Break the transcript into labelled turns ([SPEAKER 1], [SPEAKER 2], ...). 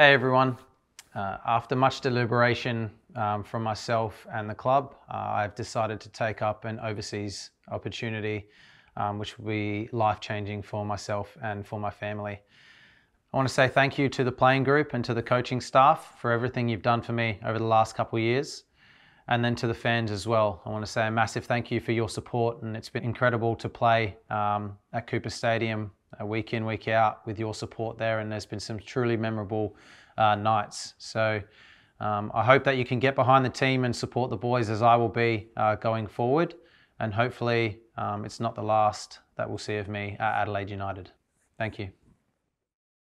[SPEAKER 1] Hey everyone. Uh, after much deliberation um, from myself and the club, uh, I've decided to take up an overseas opportunity, um, which will be life changing for myself and for my family. I want to say thank you to the playing group and to the coaching staff for everything you've done for me over the last couple of years. And then to the fans as well. I want to say a massive thank you for your support, and it's been incredible to play um, at Coopers Stadium week in, week out with your support there, and there's been some truly memorable uh, nights. So um, I hope that you can get behind the team and support the boys as I will be uh, going forward, and hopefully um, it's not the last that we'll see of me at Adelaide United. Thank you.